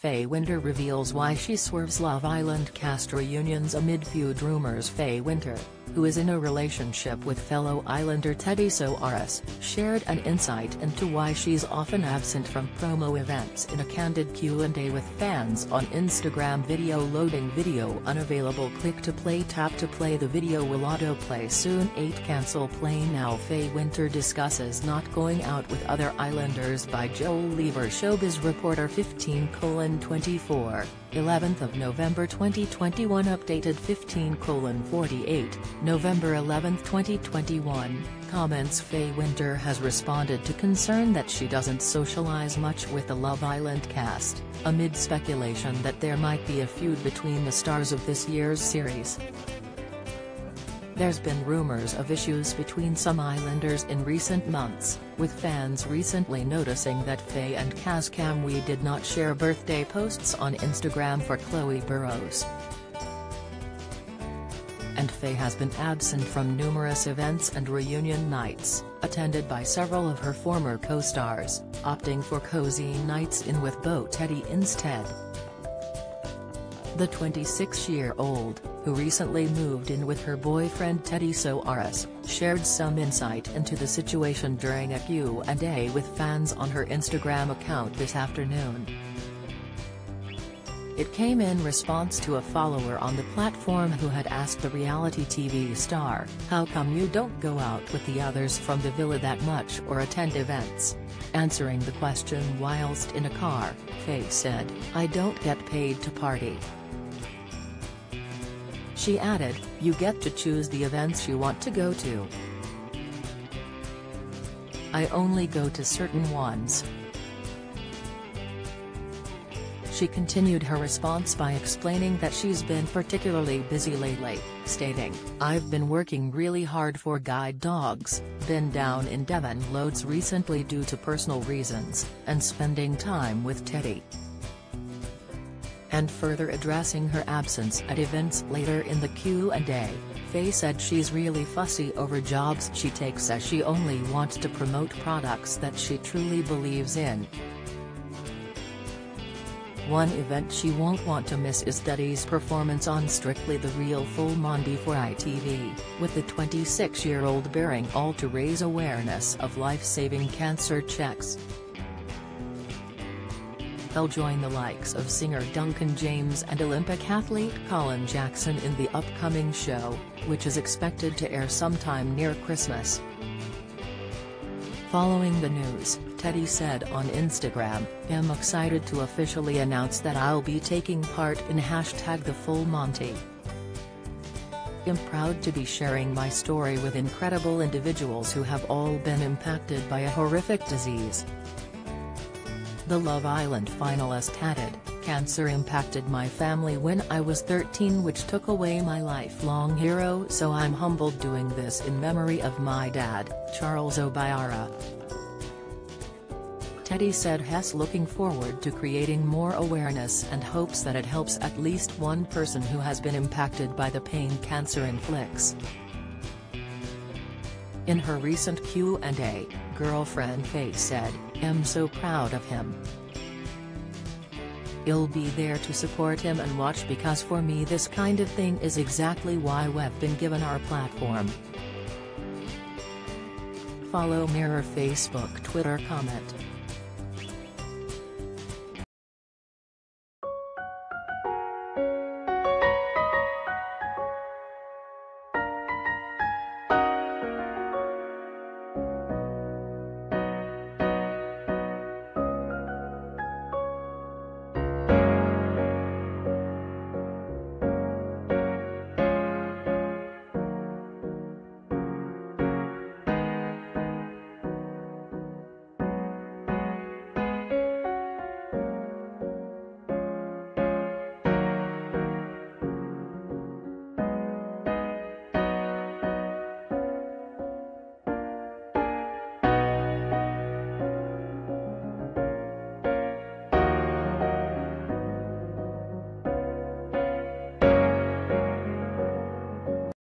Faye Winter reveals why she swerves Love Island cast reunions amid feud rumors. Faye Winter, who is in a relationship with fellow Islander Teddy Soares, shared an insight into why she's often absent from promo events in a candid Q&A with fans on Instagram video loading video unavailable. Click to play tap to play. The video will autoplay soon. 8 cancel play now. Faye Winter discusses not going out with other Islanders by Joel Lever. Showbiz Reporter 15 24, 11th of November 2021 updated 15 colon 48, November 11, 2021, comments Faye Winter has responded to concern that she doesn't socialize much with the Love Island cast, amid speculation that there might be a feud between the stars of this year's series. There's been rumors of issues between some Islanders in recent months, with fans recently noticing that Faye and Kaz Kamwi did not share birthday posts on Instagram for Chloe Burrows. And Faye has been absent from numerous events and reunion nights, attended by several of her former co-stars, opting for cozy nights in with Beau Teddy instead. The 26-year-old, who recently moved in with her boyfriend Teddy Soares, shared some insight into the situation during a Q&A with fans on her Instagram account this afternoon. It came in response to a follower on the platform who had asked the reality TV star, how come you don't go out with the others from the villa that much or attend events? Answering the question whilst in a car, Faye said, I don't get paid to party. She added, you get to choose the events you want to go to. I only go to certain ones. She continued her response by explaining that she's been particularly busy lately, stating, I've been working really hard for guide dogs, been down in Devon loads recently due to personal reasons, and spending time with Teddy and further addressing her absence at events later in the Q&A, Faye said she's really fussy over jobs she takes as she only wants to promote products that she truly believes in. One event she won't want to miss is Teddy's performance on Strictly the Real Full Monty for ITV, with the 26-year-old bearing all to raise awareness of life-saving cancer checks. They'll join the likes of singer Duncan James and Olympic athlete Colin Jackson in the upcoming show, which is expected to air sometime near Christmas. Following the news, Teddy said on Instagram, I'm excited to officially announce that I'll be taking part in hashtag the Full Monty. I'm proud to be sharing my story with incredible individuals who have all been impacted by a horrific disease. The Love Island finalist added, Cancer impacted my family when I was 13 which took away my lifelong hero so I'm humbled doing this in memory of my dad, Charles Obiara. Teddy said Hess looking forward to creating more awareness and hopes that it helps at least one person who has been impacted by the pain cancer inflicts. In her recent Q&A, girlfriend Faye said, I'm so proud of him. I'll be there to support him and watch because for me this kind of thing is exactly why we've been given our platform. Follow Mirror Facebook Twitter comment